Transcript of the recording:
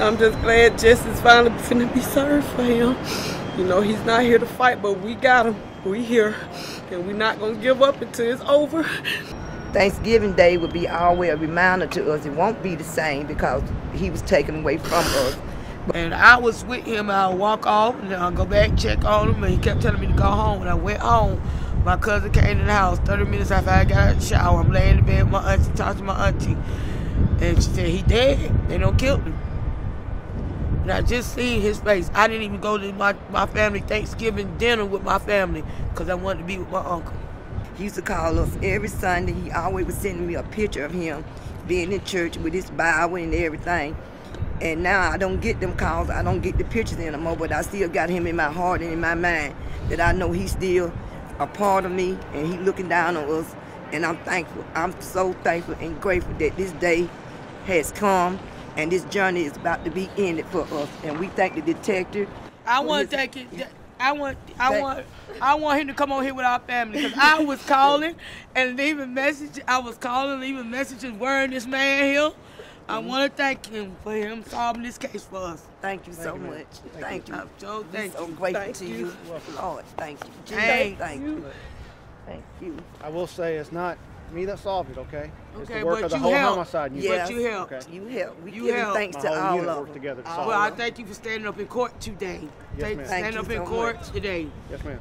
I'm just glad justice finally finna be served for him. You know, he's not here to fight, but we got him. We here. And we're not gonna give up until it's over. Thanksgiving Day will be always a reminder to us. It won't be the same because he was taken away from us. And I was with him. I'll walk off and I'll go back, check on him. And he kept telling me to go home. When I went home, my cousin came to the house 30 minutes after I got out of the shower. I'm laying in bed with my auntie, talking to my auntie. And she said, he dead. They don't kill him. And I just seen his face. I didn't even go to my, my family Thanksgiving dinner with my family because I wanted to be with my uncle. He used to call us every Sunday. He always was sending me a picture of him being in church with his Bible and everything. And now I don't get them calls. I don't get the pictures anymore, but I still got him in my heart and in my mind that I know he's still a part of me and he looking down on us. And I'm thankful. I'm so thankful and grateful that this day has come and this journey is about to be ended for us. And we thank the detective. I want to take it. I want, I want, I want him to come on here with our family because I was calling and leaving messages. I was calling, leaving messages, worrying this man here. I mm-hmm. want to thank him for him solving this case for us. Thank you so much. Thank you. I'm so thank so grateful thank to you. you. Lord, thank you. Thank, thank you. Thank you. I will say it's not me that solved it, okay? It's Okay, the work but of the you whole helped. homicide unit. Yes. But you helped. Okay. You help. We You give help. thanks My to whole all of them. together to solve Well, I thank you for standing up in court today. Yes, Thank- ma'am. Standing Thank up you in so court much. today. Yes, ma'am.